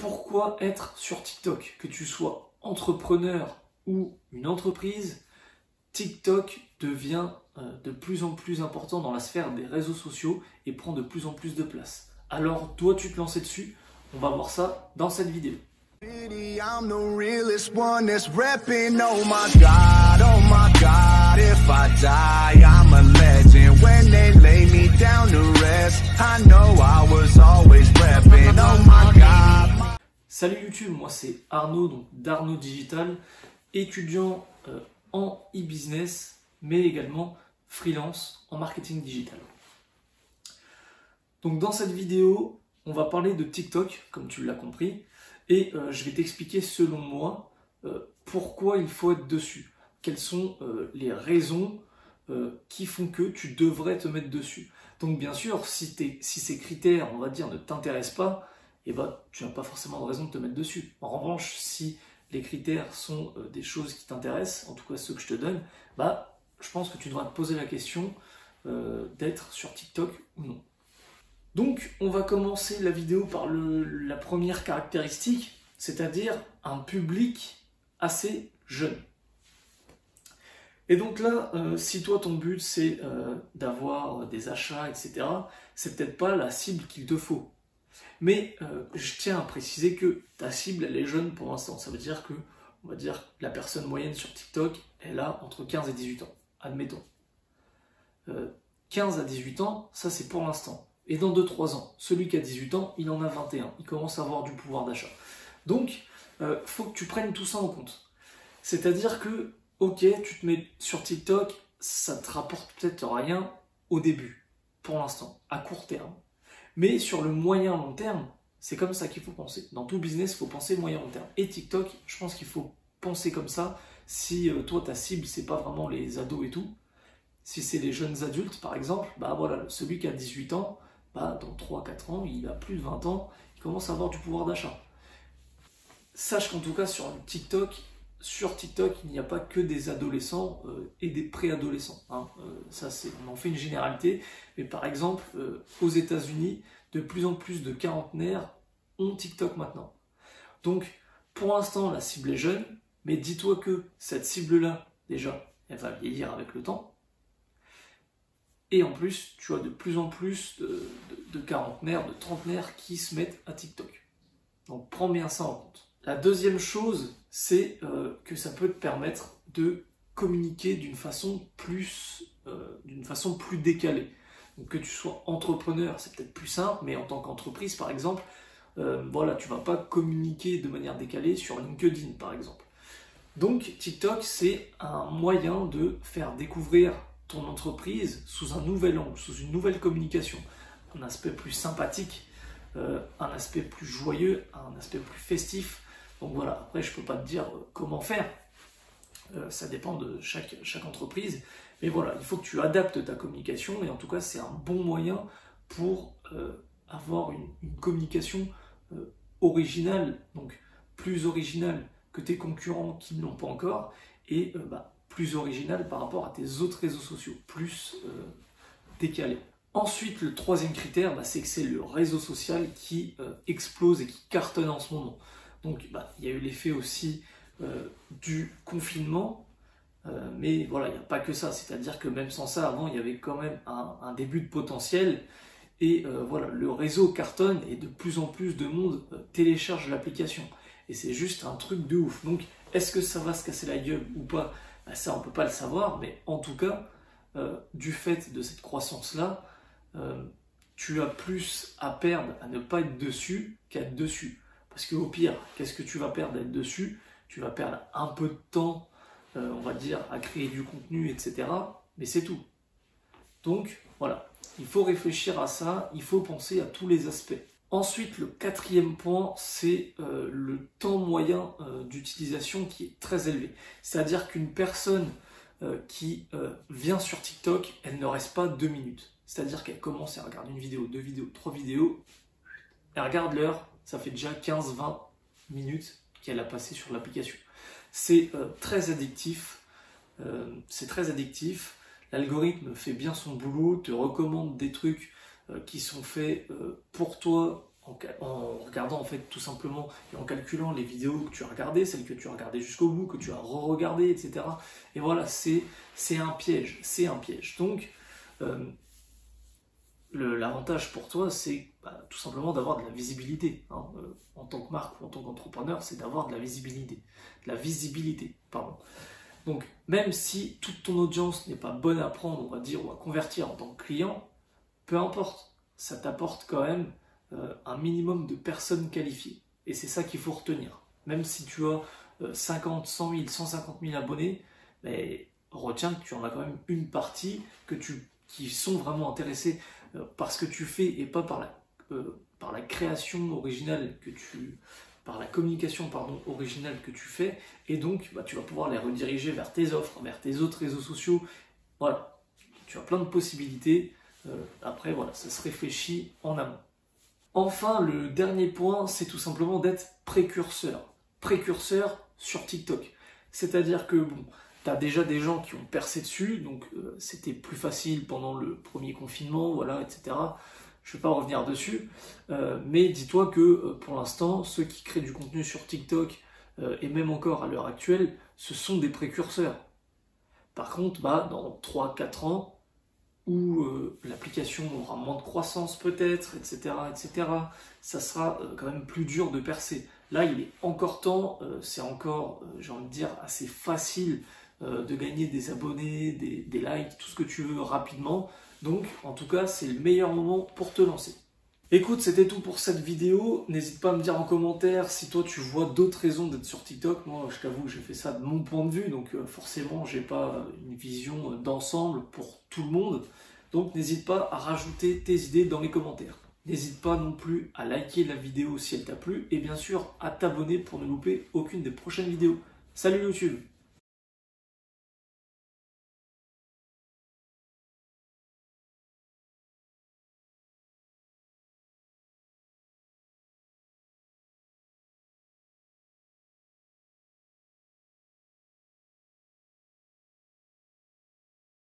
pourquoi être sur TikTok? Que tu sois entrepreneur ou une entreprise, TikTok devient euh, de plus en plus important dans la sphère des réseaux sociaux et prend de plus en plus de place. Alors dois-tu te lancer dessus On va voir ça dans cette vidéo. Salut YouTube, moi c'est Arnaud, donc d'Arnaud Digital, étudiant euh, en e-business, mais également freelance en marketing digital. Donc dans cette vidéo, on va parler de TikTok, comme tu l'as compris, et euh, je vais t'expliquer selon moi euh, pourquoi il faut être dessus, quelles sont les raisons qui font que tu devrais te mettre dessus. Donc bien sûr, si, si ces critères, on va dire, ne t'intéressent pas, eh ben, tu n'as pas forcément de raison de te mettre dessus. En revanche, si les critères sont euh, des choses qui t'intéressent, en tout cas ceux que je te donne, bah, je pense que tu devras te poser la question euh, d'être sur TikTok ou non. Donc, on va commencer la vidéo par la première caractéristique, c'est-à-dire un public assez jeune. Et donc là, euh, si toi ton but c'est d'avoir des achats, etc., c'est peut-être pas la cible qu'il te faut. Mais euh, je tiens à préciser que ta cible, elle est jeune pour l'instant. Ça veut dire que, on va dire, la personne moyenne sur TikTok, elle a entre 15 et 18 ans. Admettons. 15 euh, à 18 ans, ça c'est pour l'instant. Et dans 2-3 ans, celui qui a 18 ans, il en a 21. Il commence à avoir du pouvoir d'achat. Donc, euh, faut que tu prennes tout ça en compte. C'est-à-dire que, ok, tu te mets sur TikTok, ça te rapporte peut-être rien au début, pour l'instant, à court terme. Mais sur le moyen long terme, c'est comme ça qu'il faut penser. Dans tout business, il faut penser moyen long terme. Et TikTok, je pense qu'il faut penser comme ça. Si euh, toi, ta cible, c'est pas vraiment les ados et tout, si c'est les jeunes adultes, par exemple, bah voilà, celui qui a 18 ans, bah dans 3-4 ans, il a plus de 20 ans, il commence à avoir du pouvoir d'achat. Sache qu'en tout cas, sur TikTok, sur TikTok, il n'y a pas que des adolescents euh, et des préadolescents. Hein. Euh, ça, c'est, on en fait une généralité. Mais par exemple, euh, aux États-Unis, de plus en plus de quarantenaires ont TikTok maintenant. Donc, pour l'instant, la cible est jeune, mais dis-toi que cette cible-là, déjà, elle va vieillir avec le temps. Et en plus, tu as de plus en plus de, de quarantenaires, de trentenaires qui se mettent à TikTok. Donc, prends bien ça en compte. La deuxième chose, c'est euh, que ça peut te permettre de communiquer d'une façon plus, euh, d'une façon plus décalée. Que tu sois entrepreneur, c'est peut-être plus simple, mais en tant qu'entreprise, par exemple, euh, voilà, tu vas pas communiquer de manière décalée sur LinkedIn, par exemple. Donc TikTok, c'est un moyen de faire découvrir ton entreprise sous un nouvel angle, sous une nouvelle communication, un aspect plus sympathique, un aspect plus joyeux, un aspect plus festif, donc voilà, après je ne peux pas te dire euh, comment faire, euh, ça dépend de chaque, entreprise, mais voilà, il faut que tu adaptes ta communication, et en tout cas c'est un bon moyen pour euh, avoir une, communication originale, donc plus originale que tes concurrents qui ne l'ont pas encore, et bah, plus originale par rapport à tes autres réseaux sociaux, plus décalé. Ensuite, le troisième critère, bah, c'est que c'est le réseau social qui explose et qui cartonne en ce moment. Donc bah, il y a eu l'effet aussi euh, du confinement, euh, mais voilà, il n'y a pas que ça. C'est-à-dire que même sans ça, avant, il y avait quand même un, début de potentiel. Et euh, voilà, le réseau cartonne et de plus en plus de monde télécharge l'application. Et c'est juste un truc de ouf. Donc, est-ce que ça va se casser la gueule ou pas? Bah, Ça, on peut pas le savoir, mais en tout cas, du fait de cette croissance-là, tu as plus à perdre à ne pas être dessus qu'à être dessus. Parce qu'au pire, qu'est-ce que tu vas perdre d'être dessus? Tu vas perdre un peu de temps, euh, on va dire, à créer du contenu, etc. Mais c'est tout. Donc, voilà. Il faut réfléchir à ça, il faut penser à tous les aspects. Ensuite, le quatrième point, c'est euh, le temps moyen euh, d'utilisation qui est très élevé. C'est-à-dire qu'une personne qui vient sur TikTok, elle ne reste pas deux minutes. C'est-à-dire qu'elle commence à regarder une vidéo, deux vidéos, trois vidéos, elle regarde l'heure, ça fait déjà 15-20 minutes qu'elle a passé sur l'application. C'est euh, très addictif. Euh, c'est très addictif. L'algorithme fait bien son boulot, te recommande des trucs euh, qui sont faits pour toi en, regardant en fait tout simplement et en calculant les vidéos que tu as regardées, celles que tu as regardées jusqu'au bout, que tu as re-regardées, etc. Et voilà, c'est un piège, c'est un piège. Donc, l'avantage pour toi, c'est bah, tout simplement d'avoir de la visibilité. Hein. Euh, en tant que marque ou en tant qu'entrepreneur, c'est d'avoir de la visibilité. De la visibilité, pardon. Donc, même si toute ton audience n'est pas bonne à prendre, on va dire, ou à convertir en tant que client, peu importe, ça t'apporte quand même euh, un minimum de personnes qualifiées. Et c'est ça qu'il faut retenir. Même si tu as 50, 100 000, 150 000 abonnés, mais retiens que tu en as quand même une partie que tu, qui sont vraiment intéressés euh, par ce que tu fais et pas par la, euh, par la création originale que tu, par la communication pardon, originale que tu fais, et donc bah, tu vas pouvoir les rediriger vers tes offres, vers tes autres réseaux sociaux. Voilà, tu as plein de possibilités. Euh, après, voilà, ça se réfléchit en amont. Enfin, le dernier point, c'est tout simplement d'être précurseur. Précurseur sur TikTok. C'est-à-dire que, bon, tu as déjà des gens qui ont percé dessus, donc euh, c'était plus facile pendant le premier confinement, voilà, etc. Je ne vais pas revenir dessus, euh, mais dis-toi que euh, pour l'instant, ceux qui créent du contenu sur TikTok, et même encore à l'heure actuelle, ce sont des précurseurs. Par contre, bah, dans 3-4 ans, où l'application aura moins de croissance peut-être, etc., etc., ça sera quand même plus dur de percer. Là, il est encore temps, c'est encore, j'ai envie de dire, assez facile euh, de gagner des abonnés, des, likes, tout ce que tu veux rapidement. Donc, en tout cas, c'est le meilleur moment pour te lancer. Écoute, c'était tout pour cette vidéo. N'hésite pas à me dire en commentaire si toi tu vois d'autres raisons d'être sur TikTok. Moi, je t'avoue que j'ai fait ça de mon point de vue, donc euh, forcément, j'ai pas une vision d'ensemble pour tout le monde. Donc, n'hésite pas à rajouter tes idées dans les commentaires. N'hésite pas non plus à liker la vidéo si elle t'a plu et bien sûr à t'abonner pour ne louper aucune des prochaines vidéos. Salut YouTube